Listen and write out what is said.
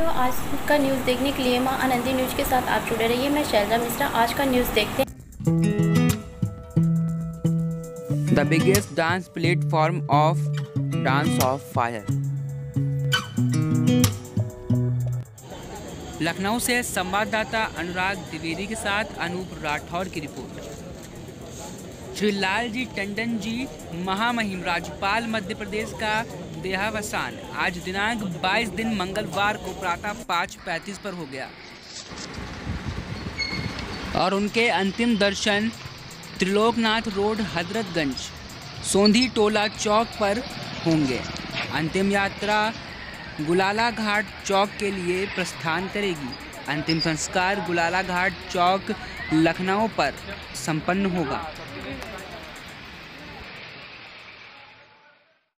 आज का न्यूज़ देखने के लिए माँ आनंदी न्यूज़ के साथ आप जुड़े रहिए। मैं शैलजा मिश्रा, आज का न्यूज़ देखते हैं। The biggest dance platform of Dance of Fire. Lucknow से संवाददाता अनुराग द्विवेदी के साथ अनूप राठौर की रिपोर्ट। श्री लालजी टंडन जी, महामहिम राज्यपाल मध्य प्रदेश का देहावसान। आज दिनांक 22 दिन मंगलवार को प्रातः पाँच पैंतीस पर हो गया। और उनके अंतिम दर्शन त्रिलोकनाथ रोड, हजरतगंज, सोंधी टोला चौक पर होंगे। अंतिम यात्रा गुलाला घाट चौक के लिए प्रस्थान करेगी। अंतिम संस्कार गुलाला घाट चौक, लखनऊ पर संपन्न होगा।